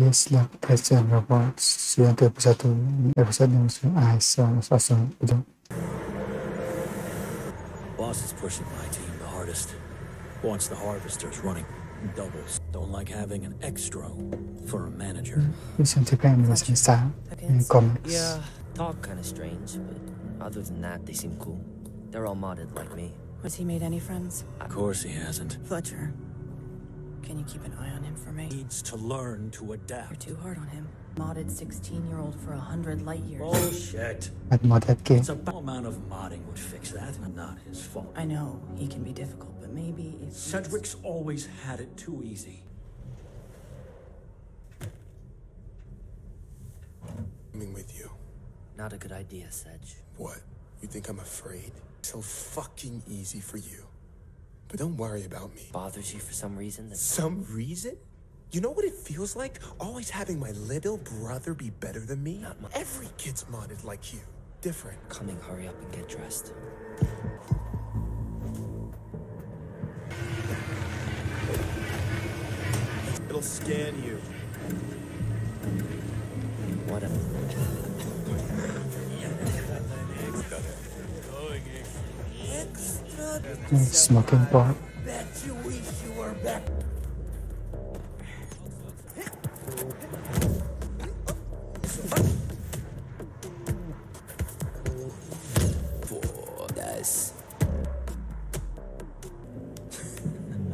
List luck tests and rewards. Siguiente episodio. Episode number two. I saw was awesome. Video. Boss is pushing my team the hardest. Wants the harvesters running doubles. Don't like having an extra for a manager. Recently came with some style in comics. Yeah, talk kind of strange, but other than that, they seem cool. They're all modded like me. Has he made any friends? Of course he hasn't. Fletcher. Can you keep an eye on him for me? Needs to learn to adapt. You're too hard on him. Modded 16 year old for a hundred light years. Bullshit. But modded game. It's a small amount of modding would fix that. Not his fault. I know he can be difficult, but maybe if. Sedgewick's always had it too easy. coming with you. Not a good idea, Sedge. What? You think I'm afraid? So fucking easy for you. But don't worry about me. Bothers you for some reason that Some reason? You know what it feels like? Always having my little brother be better than me? Not my- Every kid's modded like you. Different. coming, hurry up and get dressed. It'll scan you. Whatever. Smoking pot. Guys.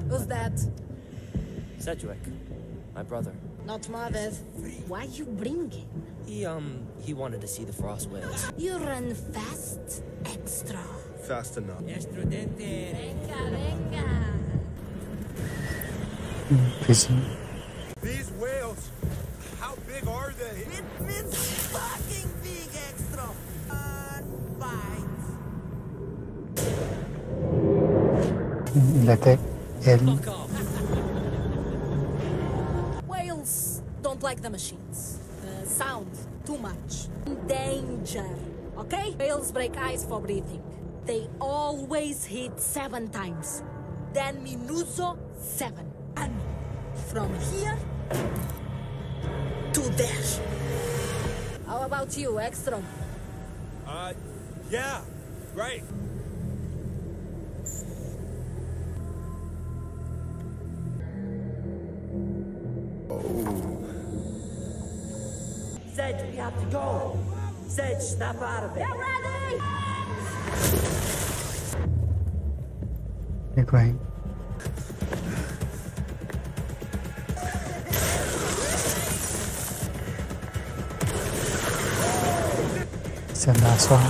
Who's that? Sedgewick, my brother. Not mother. Why you bring him? He, um, he wanted to see the frost whales. You run fast, extra. Fast enough. Venga, venga. Prison. These whales, how big are they? It's fucking big extra. One bite. Electric. Whales don't like the machines. The sound, too much. Danger. Okay? Whales break ice for breathing. They always hit seven times. Then Minuso seven. And from here to there. How about you, Ekstrom? Uh, yeah, right. Sedge, we have to go. Sedge, snap out of it. Get ready! They're going. It's the last one.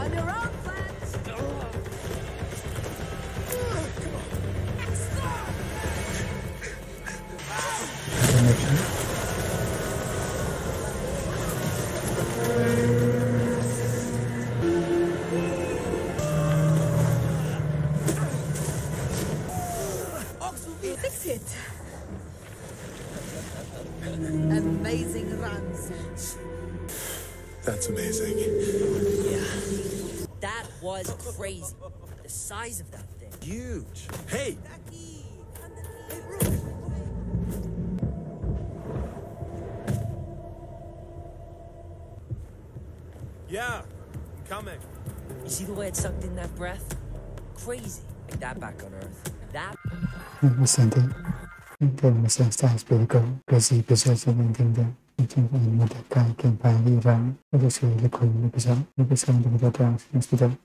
On your Amazing. That's amazing. Yeah. That was crazy. The size of that thing. Huge. Hey, yeah, I'm coming. You see the way it sucked in that breath? Crazy. Like that back on Earth. That Recently, the mission starts pretty cool. Crazy episodes of anything there. I think I know that Muchas gracias. Kai Kenpai Iran, Universidad de Coimbra, Pesado, Universidad de Universidad de Hospital.